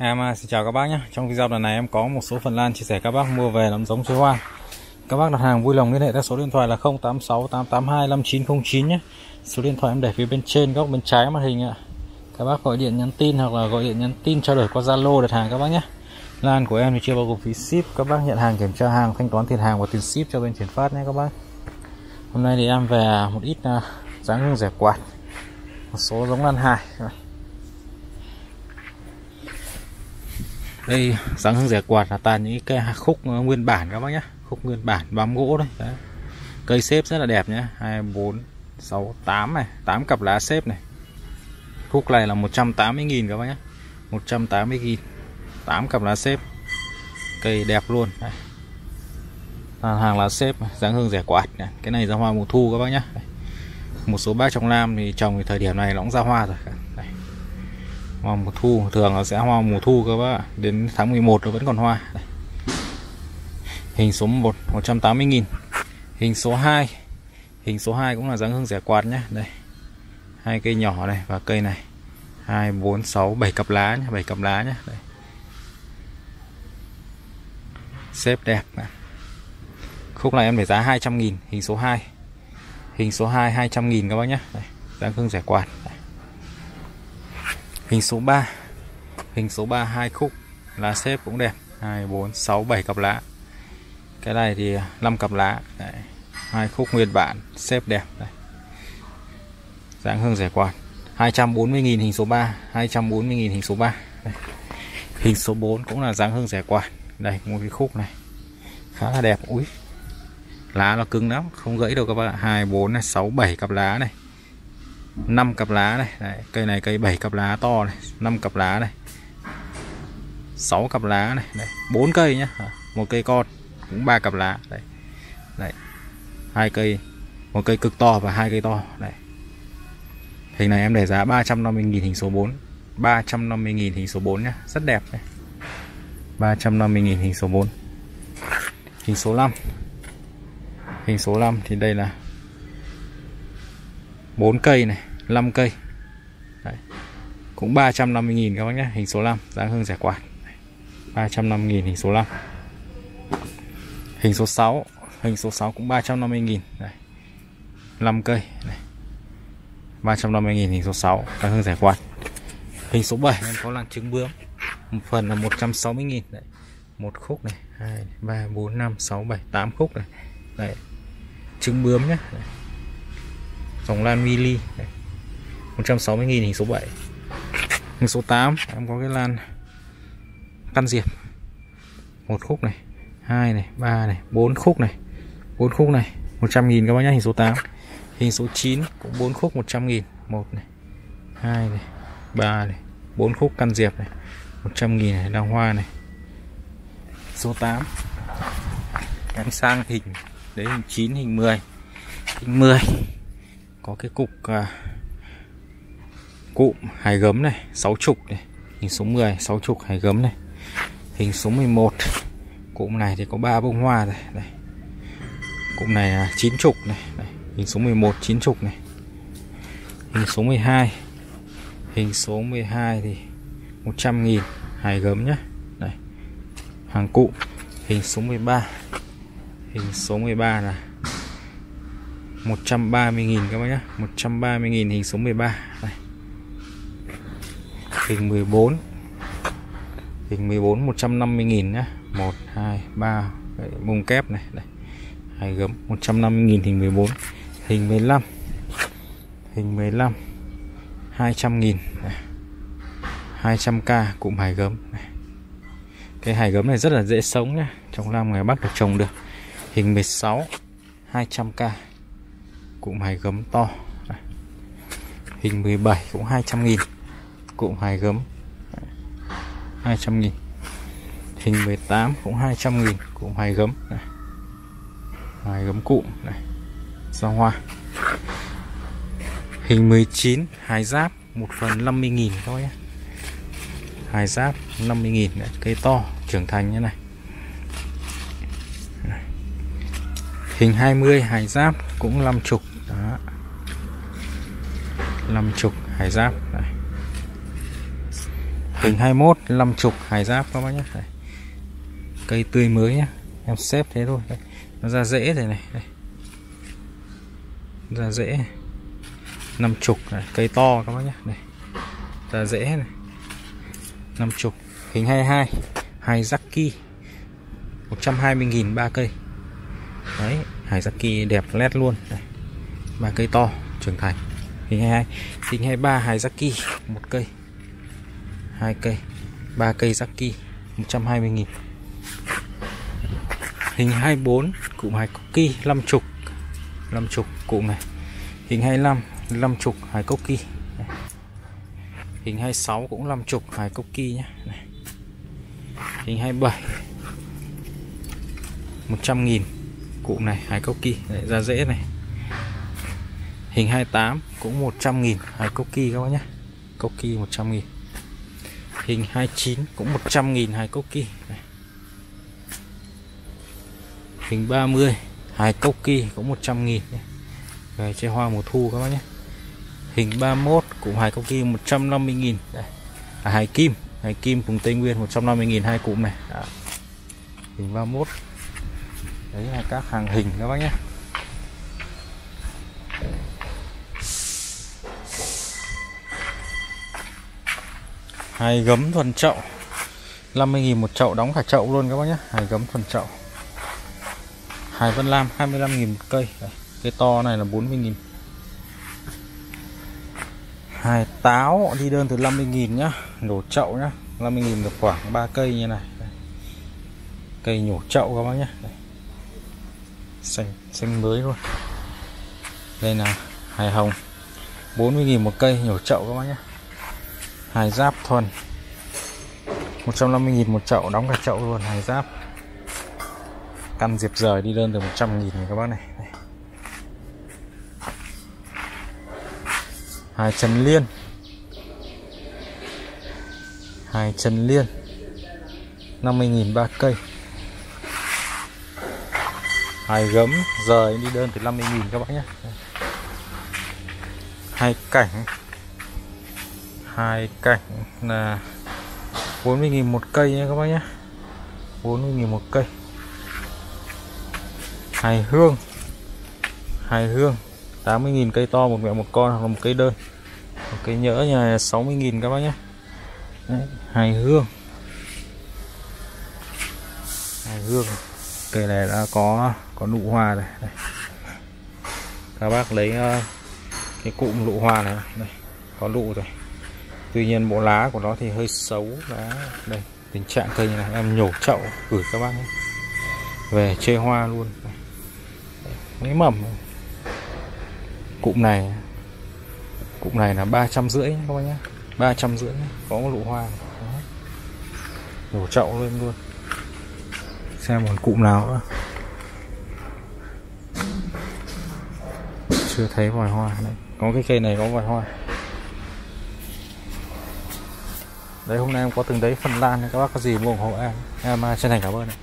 Em à, xin chào các bác nhé. Trong video lần này em có một số phần lan chia sẻ các bác mua về làm giống chơi hoa. Các bác đặt hàng vui lòng liên hệ theo số điện thoại là 086 882 5909 nhé. Số điện thoại em để phía bên trên góc bên trái màn hình ạ. Các bác gọi điện nhắn tin hoặc là gọi điện nhắn tin trao đổi qua Zalo đặt hàng các bác nhé. Lan của em thì chưa bao gồm phí ship. Các bác nhận hàng kiểm tra hàng, thanh toán tiền hàng và tiền ship cho bên chuyển phát nhé các bác. Hôm nay thì em về một ít à, dáng hương rẻ quạt. Một số giống lan hài. Đây dáng hương rẻ quạt là toàn những cái khúc nguyên bản các bác nhé khúc nguyên bản bám gỗ đấy, đấy. cây xếp rất là đẹp nhé hai bốn sáu tám này. Tám cặp lá xếp này. Khúc này là 180.000 các bác nhé 180.000 tám cặp lá xếp. Cây đẹp luôn. Đấy. hàng lá xếp dáng hương rẻ quạt này. cái này ra hoa mùa thu các bác nhé một số bác trong Nam thì trồng thì thời điểm này nó cũng ra hoa rồi hoa mùa thu, thường nó sẽ hoa mùa thu các bác đến tháng 11 nó vẫn còn hoa Đây. hình số 1 180.000 hình số 2 hình số 2 cũng là dáng hương rẻ quạt nhé đây, hai cây nhỏ này và cây này 2 4 6 7 cặp lá nhé 7 cặp lá nhé đây. xếp đẹp này. khúc này em để giá 200.000 hình số 2 hình số 2 200.000 các bác nhé đây. dáng hương rẻ quạt đây hình số 3 hình số 3 hai khúc. Lá xếp cũng đẹp. 2 4 6 7 cặp lá. Cái này thì à, 5 cặp lá. Đấy. hai khúc nguyên bản. Xếp đẹp. Đây. dáng hương rẻ quạt. 240.000 hình số 3 240.000 hình số 3 Đây. hình số 4 cũng là dáng hương rẻ quạt. Đây, một cái khúc này. Khá là đẹp. Ui lá nó cứng lắm. Không gãy đâu các bạn 2 4 này 6 7 cặp lá này. 5 cặp lá này Đấy, cây này cây 7 cặp lá to này 5 cặp lá này 6 cặp lá này Đấy, 4 cây nhá một cây con cũng ba cặp lá Đấy. Đấy. hai cây một cây cực to và hai cây to Đấy. hình này em để giá 350.000 hình số 4 350.000 hình số 4 nhá rất đẹp này 350.000 hình số 4 hình số 5 hình số 5 thì đây là 4 cây này 5 cây. Đấy. cũng 350.000 các bác nhé, hình số 5 giá hương rẻ quạt 350.000 hình số 5 hình số 6 hình số 6 cũng 350.000 Đấy. 5 cây. Này 350.000 hình số 6 giá hương rẻ quạt hình số 7 em có làn trứng bướm. Một phần là 160.000 đấy. Một khúc này. 2 3 4 5 6 7 8 khúc này. Đấy. Trứng bướm nhé. Đấy. Dòng lan mili. 160.000 hình số 7 hình số 8 em có cái lan căn diệp. Một khúc này hai này ba này bốn khúc này. Bốn khúc này 100.000 các bác nhá hình số 8 hình số 9 cũng bốn khúc 100.000 một này hai này ba này bốn khúc căn diệp này. 100.000 này đào hoa này. Số 8 em sang hình đấy hình 9 hình 10 hình 10 có cái cục à, cụm hài gấm này 6 chục này, hình số 10 6 chục hài gấm này, hình số 11 cụm này thì có 3 bông hoa này đây cụm này là 9 chục này đây. hình số 11 9 chục này. Hình số 12 hình số 12 thì 100 000 hài gấm nhá. Đây hàng cụm hình số 13 hình số 13 là 130.000 các bác nhá. 130.000 hình số 13 đây Hình 14 Hình 14 150.000 nhá. 1, 2, 3 Đấy, Bông kép này đây. Hai gấm 150.000 hình 14 Hình 15 Hình 15 200.000 200k cụm hải gấm này. Cái hải gấm này rất là dễ sống nhá Trong năm ngày Bắc được trồng được. Hình 16 200k cụm hải gấm to hình 17 cũng 200 nghìn cụm hai gấm. 200 nghìn. Hình 18 cũng 200 nghìn, cụm hai gấm. Này. hai gấm cụm, này. Ra hoa. Hình 19 hai giáp 1 phần 50 nghìn thôi nhé hai giáp 50 nghìn cây to, trưởng thành như này. Hình 20 hải giáp cũng 50 đó. 50 hải giáp, này hình 21 năm chục hải giáp các bác nhé. Đây. cây tươi mới nhá em xếp thế thôi. Đây. nó ra rễ rồi này. Đây. ra rễ năm chục này. cây to các bác nhé. Đây. ra rễ này. Năm chục. Hình 22 hai. Zaki 120.000 ba cây. Đấy hải Zaki đẹp lét luôn. Đây. ba cây to trưởng thành. Hình 22 hình 23 hải Zaki một cây hai cây ba cây Zaki 120.000 hình 24 cụm hải Koki 50 50 cụm này. Hình 25 50 hải kỳ hình 26 cũng 50 hải kỳ nhé này. hình 27 100 nghìn cụm này hải kỳ Đấy, ra dễ này. Hình 28 cũng 100 nghìn hải kỳ các bác nhé cốc kỳ 100 nghìn hình 29 cũng 100.000 hai cốc kỳ này. hình 30 hai cốc kỳ cũng 100.000 về chơi hoa mùa thu các bác nhé. Hình 31 cũng hai cốc kỳ 150.000 Đây. là hải kim hải kim cùng Tây Nguyên 150.000 hai cụm này. Đó. hình 31 đấy là các hàng hình các bác nhé. Hai gấm thuần chậu. 50.000 một chậu đóng cả chậu luôn các bác nhé. Hai gấm thuần chậu. Hải Vân Lam 25.000 một cây. Đây, cái to này là 40.000 hai táo đi đơn từ 50.000 nhá. Nhổ chậu nhá. 50.000 được khoảng 3 cây như này. Đây. cây nhổ chậu các bác nhé. Đây. xanh xanh mới luôn. Đây là hài hồng. 40.000 một cây nhổ chậu các bác nhé hài giáp thuần 150.000 một chậu, đóng cả chậu luôn hài giáp. Căn diệp rời đi đơn từ 100 nghìn các bác này. Đây. hai trần liên. Hai trần liên. 50.000 ba cây. Hai gấm rời đi đơn từ 50.000 các bác nhé. Hai cảnh hai cảnh là 40.000 một cây nhé các bác nhé. 40.000 một cây. Hài hương. Hài hương. 80.000 cây to một mẹ một con hoặc là một cây đơn. Một cây nhỡ nhà 60.000 các bác nhé. Đấy, hài hương. Hài hương. Cây này đã có có nụ hoa này đây. các bác lấy uh, cái cụm nụ hoa này. Đây có nụ rồi tuy nhiên bộ lá của nó thì hơi xấu lá. Đây, tình trạng cây này, em nhổ chậu gửi các bác nhé. Về chơi hoa luôn. Mấy mầm. Cụm này cụm này là ba trăm rưỡi các bác nhé. Ba trăm rưỡi có một nụ hoa. Đó. nhổ chậu lên luôn. Xem còn cụm nào nữa. Chưa thấy vòi hoa. Đấy có cái cây này có vòi hoa. Đấy hôm nay em có từng đấy phần lan, các bác có gì mua ủng hộ em em à, chân thành cảm ơn này.